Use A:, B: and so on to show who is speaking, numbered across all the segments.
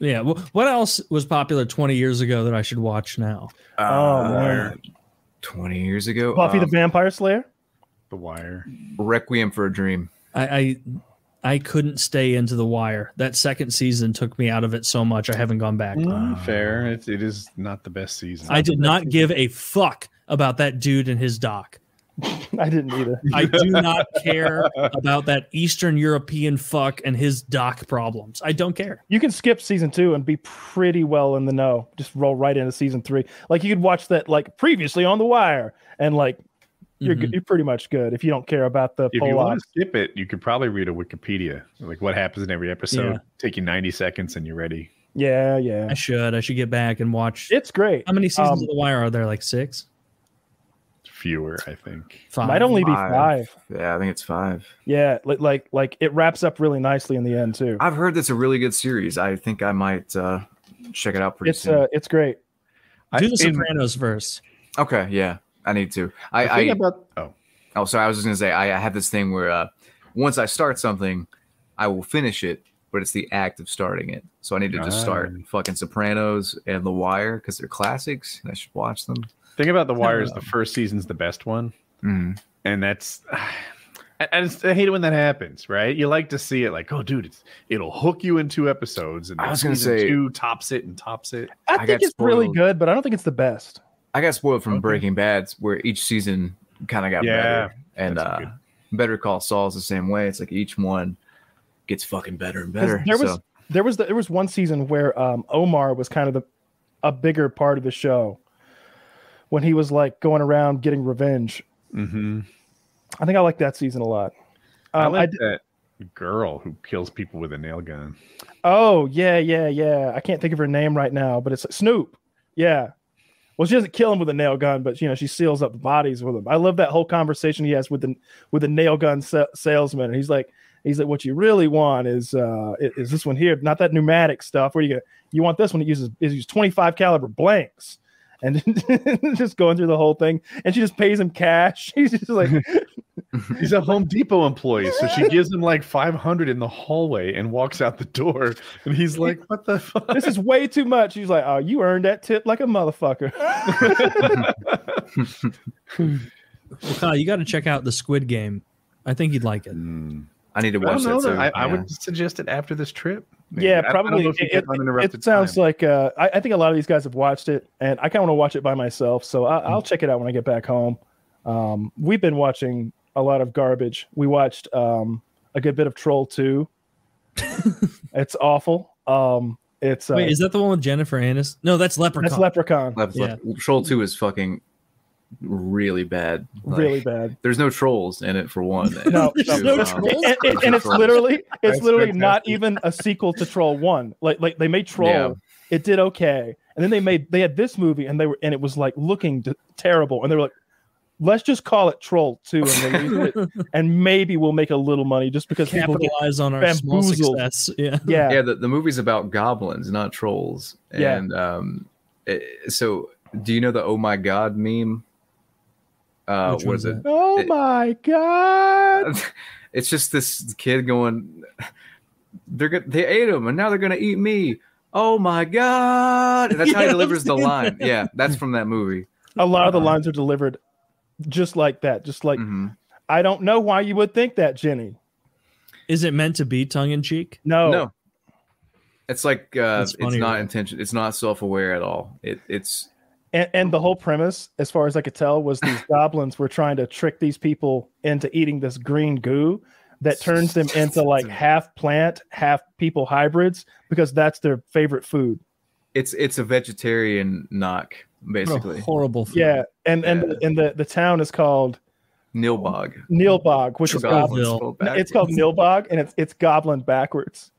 A: Yeah. Well, what else was popular 20 years ago that I should watch now?
B: Oh,
C: Uh,
B: man.
C: Twenty years ago,
B: Buffy the
C: um,
B: Vampire Slayer.
D: The Wire.
C: Requiem for a Dream.
A: I, I I couldn't stay into the wire. That second season took me out of it so much. I haven't gone back.
D: Mm, fair. It, it is not the best season.
A: I did not give a fuck about that dude and his doc.
B: I didn't either.
A: I do not care about that Eastern European fuck and his doc problems. I don't care.
B: You can skip season two and be pretty well in the know. Just roll right into season three. Like you could watch that like previously on the wire, and like you're
A: Mhm.
B: good, you're pretty much good if you don't care about the
D: if you want to skip it, you could probably read a Wikipedia, like what happens in every episode.
A: Yeah.
D: Take you 90 seconds and you're ready.
B: Yeah, yeah,
A: I should. I should get back and watch.
B: it's great.
A: How many seasons
B: Um,
A: of The Wire are there? Like six,
D: Fewer, I think.
A: five.
B: Might only be five.
C: Yeah, I think it's five.
B: Yeah, like like like it wraps up really nicely in the end too.
C: I've heard that's a really good series. I think I might uh, check it out pretty
B: It's
C: soon.
B: uh, it's great.
A: Do
D: I-
A: The
D: in-
A: Sopranos first.
C: okay, yeah, I need to. I,
D: the
C: I,
D: about oh,
C: oh, sorry, I was just gonna say I, I have this thing where uh, once I start something, I will finish it, but it's the act of starting it. So I need to just start
D: Ah.
C: fucking Sopranos and The Wire because they're classics. and I should watch them.
D: Thing about the Wire is the first season's the best one,
C: Mhm.
D: and that's. I, I, just, I hate it when that happens, right? You like to see it, like, oh, dude, it's, it'll hook you in two episodes, and
C: I was gonna say-
D: two tops it and tops it.
B: I,
C: I
B: think
C: got
B: it's really good, but I don't think it's the best.
C: I got spoiled from
D: Okay.
C: Breaking Bad, where each season kind of got
D: Yeah,
C: better, and
D: that's
C: uh,
D: good.
C: Better Call Saul's the same way. It's like each one gets fucking better and better.
B: There was
C: So,
B: there was the, there was one season where um, Omar was kind of the a bigger part of the show when he was like going around getting revenge.
D: Mm-hmm.
B: I think I like that season a lot.
D: I
B: Um, I
D: like
B: d-
D: that girl who kills people with a nail gun.
B: oh yeah, yeah, yeah. I can't think of her name right now, but it's Snoop. Yeah. Well, she doesn't kill him with a nail gun, but you know she seals up bodies with him. I love that whole conversation he has with the with the nail gun sa- salesman. And he's like, he's like, what you really want is uh is this one here, not that pneumatic stuff. Where you get you want this one? It uses it uses twenty five caliber blanks, and just going through the whole thing. And she just pays him cash. He's just like,
D: He's a Home Depot employee, so she gives him like 500 in the hallway and walks out the door. And he's like, "What the fuck?"
B: this is way too much. He's like, oh, you earned that tip like a motherfucker.
A: Well, Kyle, you got to check out the Squid Game. I think you'd like it.
D: Mm.
C: I need to watch
D: know.
C: that
D: though.
C: too.
D: I, I would suggest it after this trip. maybe.
B: Yeah,
D: I- I
B: probably.
D: know if you
B: It, it- it sounds
D: time.
B: like uh, I, I think a lot of these guys have watched it, and I kind of want to watch it by myself. So I,
D: Mm.
B: I'll check it out when I get back home. Um, we've been watching a lot of garbage. We watched um, a good bit of Troll Two. it's awful. Um, it's uh,
A: Wait, is that the one with Jennifer Aniston? No, that's Leprechaun.
B: that's Leprechaun.
C: Left,
A: Yeah.
C: left. Troll Two is fucking really bad. Like,
B: really bad.
C: There's no trolls in it for one.
B: No,
A: There's
C: Two,
A: no
C: um,
A: trolls?
B: and, and- and it's
C: Trolls.
B: literally it's
D: That's
B: literally not even a sequel to Troll One. Like like they made Troll,
C: Yeah.
B: it did okay, and then they made they had this movie, and they were and it was like looking d- terrible, and they were like, let's just call it Troll Two, and it, and maybe we'll make a little money just because people
A: Capitalize on our small success. Yeah.
B: yeah.
C: yeah, the, the movie's about goblins, not trolls.
B: Yeah.
C: And um, it- so do you know the "Oh my God" meme? Uh,
A: Which
C: what
A: one's
C: it?
B: Oh
C: It-
B: my god!
C: it's just this kid going. They're go- they ate him, and now they're gonna eat me. Oh my god! And that's how he delivers the line.
A: that.
C: Yeah, that's from that movie.
B: A lot of the
C: uh,
B: lines are delivered just like that. Just like
C: Mhm.
B: I don't know why you would think that, Jenny.
A: Is it meant to be tongue in cheek?
B: No,
C: No, it's like uh, it's not intention. It's not self-aware at all. It, it's
B: And, and the whole premise, as far as I could tell, was these goblins were trying to trick these people into eating this green goo that turns them into like half plant, half people hybrids because that's their favorite food.
C: it's it's a vegetarian knock
A: What a
C: basically.
A: horrible. Film.
B: Yeah, and and
C: Yeah.
B: and the the town is called
C: Nilbog.
B: Nilbog, which is goblin. It's called. Nilbog, and it's it's goblin backwards.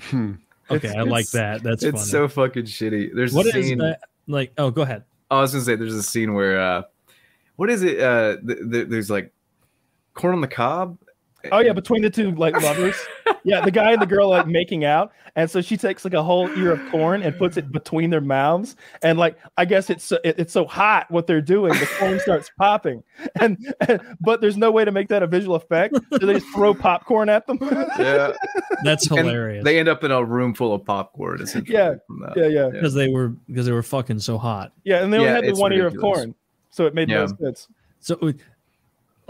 D: Hmm.
A: Okay,
B: It's-
A: I like that. That's
C: It's
A: funny.
C: so fucking shitty. There's
A: what
C: a
A: is
C: scene.
A: that? Like, oh, go ahead.
C: I was gonna say there's a scene where uh, what is it? Uh, th- th- there's like corn on the cob,
B: Oh yeah, between the two like lovers. yeah, the guy and the girl like making out, and so she takes like a whole ear of corn and puts it between their mouths, and like I guess it's so, it, it's so hot what they're doing, the corn starts popping, and, and but there's no way to make that a visual effect, so they just throw popcorn at them.
C: Yeah,
A: That's
C: And
A: hilarious.
C: they end up in a room full of popcorn. essentially,
B: Yeah,
C: from that.
B: yeah, yeah,
A: because they were because they were fucking so hot.
B: yeah, and they only
C: Yeah,
B: had the
C: it's
B: one ear of corn, so it made no
C: Yeah.
B: sense.
A: So,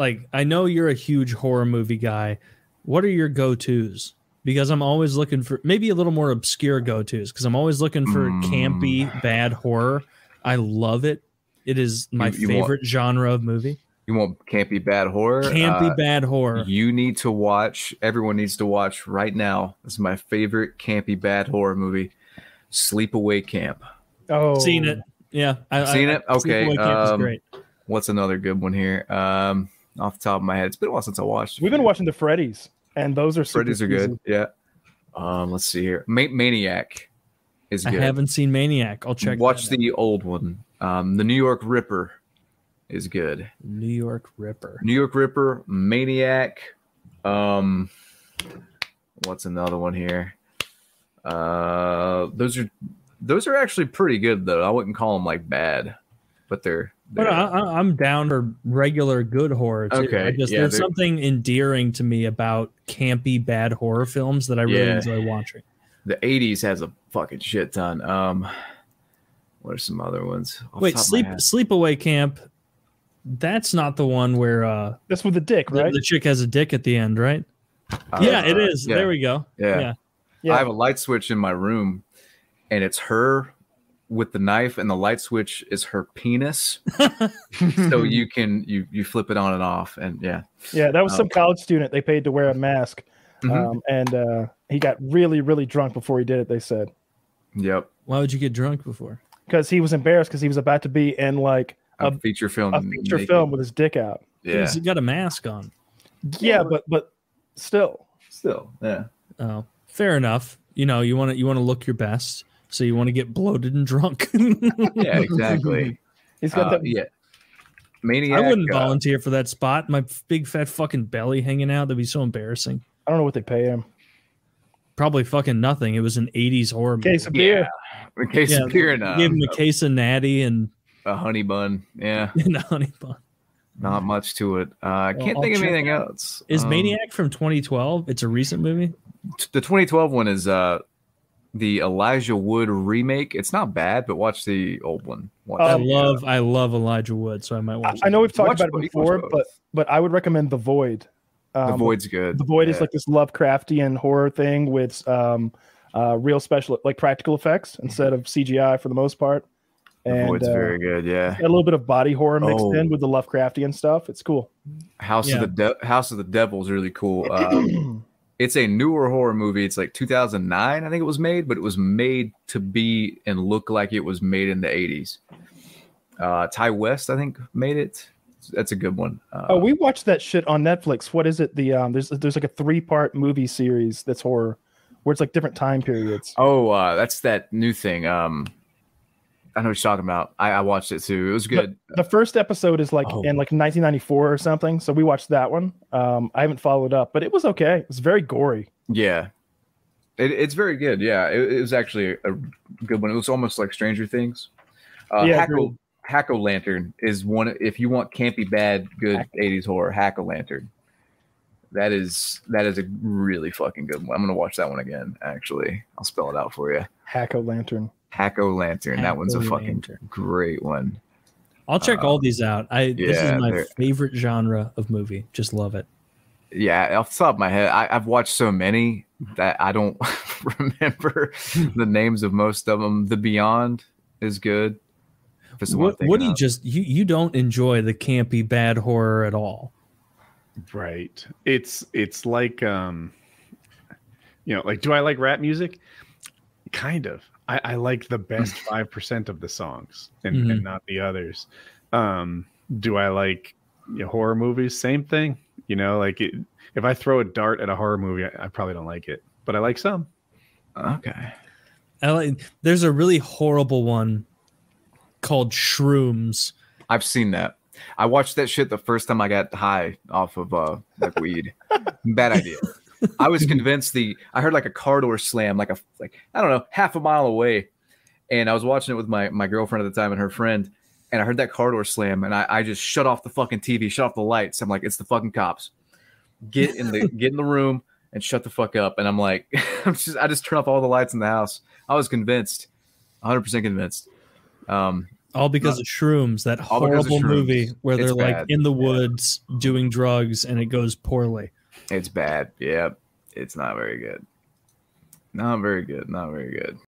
A: like, I know you're a huge horror movie guy. What are your go tos? Because I'm always looking for maybe a little more obscure go tos. Because I'm always looking for
C: Mm.
A: campy bad horror. I love it. It is my
C: You- you want-
A: favorite genre of movie.
C: You want campy bad horror?
A: Campy
C: Uh,
A: bad horror.
C: You need to watch. Everyone needs to watch right now. This is my favorite campy bad horror movie, Sleepaway Camp.
B: Oh,
A: Seen it? Yeah, I've
C: Seen
A: I-
C: it? Okay,
A: Sleepaway Camp is
C: um,
A: great.
C: What's another good one here? Um, off the top of my head, it's been a while since I watched.
B: We've been watching the Freddy's, and those are super
C: Freddy's are good. Yeah. Um, let's see here. Ma- Maniac is good.
A: I haven't seen Maniac. I'll check.
C: Watch
A: that out.
C: the old one. Um, the New York Ripper is good.
A: New York Ripper.
C: New York Ripper, Maniac. Um, what's another one here? Uh, those are those are actually pretty good though. I wouldn't call them like bad, but they're.
A: But I, I- I'm down for regular good horror too.
C: Okay,
A: I just
C: yeah,
A: there's
C: they're-
A: something endearing to me about campy bad horror films that I really
C: Yeah.
A: enjoy watching.
C: the '80s has a fucking shit ton. Um, what are some other ones? Off
A: Wait,
C: top of my
A: sleep
C: head.
A: sleepaway camp. That's not the one where uh
B: That's with the dick,
A: the,
B: right?
A: the chick has a dick at the end, right?
C: Uh,
A: yeah, it is.
C: yeah.
A: There we go.
C: Yeah.
A: yeah.
B: Yeah.
C: I have a light switch in my room, and it's her with the knife, and the light switch is her penis. so you can you you flip it on and off, and yeah.
B: Yeah, that was some
C: Um,
B: college student they paid to wear a mask,
C: Mhm.
B: um, and uh, he got really, really drunk before he did it. They said
C: Yep.
A: Why would you get drunk before?
B: because he was embarrassed because he was about to be in like
C: A,
B: A-
C: feature film.
B: a feature
C: naked.
B: film with his dick out.
C: Yeah.
A: He's got a mask on.
B: Yeah, but but still,
C: Still. Yeah.
A: Oh, fair enough. You know, you want to you want to look your best, so you want to get bloated and drunk.
C: Yeah. Exactly.
B: he's got
C: Uh,
B: that.
C: yeah. Maniac.
A: I wouldn't
C: uh,
A: volunteer for that spot. My big fat fucking belly hanging out. That'd be so embarrassing.
B: I don't know what they pay him.
A: Probably fucking nothing. It was an '80s horror movie.
B: Case of beer.
C: In case
A: Yeah,
C: of beer and uh,
A: Give him a case of natty and,
C: a honey bun. Yeah.
A: and a honey bun.
C: Not much to it. Uh, I
A: Well,
C: can't
A: I'll
C: think of anything
A: out.
C: else.
A: Is
C: Um,
A: Maniac from 2012? It's a recent movie.
C: t- the 2012 one is uh the Elijah Wood remake. It's not bad, but watch the old one. Watch
A: I
B: Um,
C: the,
A: love I love Elijah Wood, so I might
B: I,
A: watch.
B: I know we've talked
C: Watch
B: about
C: both,
B: it
C: you can watch
B: before, but but I would recommend The Void.
C: the
B: Um,
C: Void's good.
B: The Void is like this Lovecraftian horror thing with um, uh, real special, like practical effects instead of CGI for the most part.
C: the Void's
B: uh,
C: very good. Yeah.
B: a little bit of body horror mixed
C: Oh.
B: in with the Lovecraftian stuff. It's cool.
C: House
A: Yeah.
C: of the De- House of the Devil is really cool. Um, it's a newer horror movie. It's like 2009, I think it was made, but it was made to be and look like it was made in the 80s. Uh, Ti West, I think, made it. That's a good one. Uh,
B: oh, we watched that shit on Netflix. What is it? The um, there's there's like a three part movie series that's horror, where it's like different time periods.
C: oh, uh, that's that new thing. Um, I know what you're talking about. I, I watched it too. It was good.
B: The first episode is like
C: Oh.
B: in like 1994 or something. So we watched that one. Um, I haven't followed up, but it was okay. It was very gory.
C: Yeah, it, it's very good. Yeah, it, it was actually a good one. It was almost like Stranger Things. Uh,
B: Yeah,
C: Hackle Hack-O-Lantern is one. If you want campy, bad, good '80s horror, Hack-O-Lantern. That is that is a really fucking good one. I'm gonna watch that one again. Actually, I'll spell it out for you. Hack-O-Lantern. Hack-O-Lantern. that one's a fucking great one.
A: I'll check
C: uh,
A: all these out. I this is my favorite genre of movie. Just love it.
C: Yeah, off the top of my head, I, I've watched so many that I don't remember the names of most of them. The Beyond is good. If it's the one
A: What,
C: I'm
A: what do you
C: of.
A: just you you don't enjoy the campy bad horror at all?
D: Right. It's it's like um you know, like do I like rap music? Kind of. I, I like the best five percent of the songs and,
A: Mhm.
D: and not the others. Um, do I like you know, horror movies? Same thing. You know, like it, if I throw a dart at a horror movie, I, I probably don't like it, but I like some.
C: Okay.
A: I like. There's a really horrible one called Shrooms.
C: I've seen that. I watched that shit the first time I got high off of uh like weed. Bad idea. I was convinced the I heard like a car door slam, like a like I don't know, half a mile away, and I was watching it with my my girlfriend at the time and her friend, and I heard that car door slam, and I, I just shut off the fucking TV, shut off the lights. I'm like, it's the fucking cops. Get in the get in the room and shut the fuck up. And I'm like, I'm just I just turn off all the lights in the house. I was convinced, 100 percent convinced. Um,
A: All because of shrooms, that
C: All because of
A: horrible
C: shrooms.
A: movie where
C: It's
A: they're like in the woods doing drugs and it goes poorly.
C: It's bad. Yep. it's not very good. Not very good. Not very good.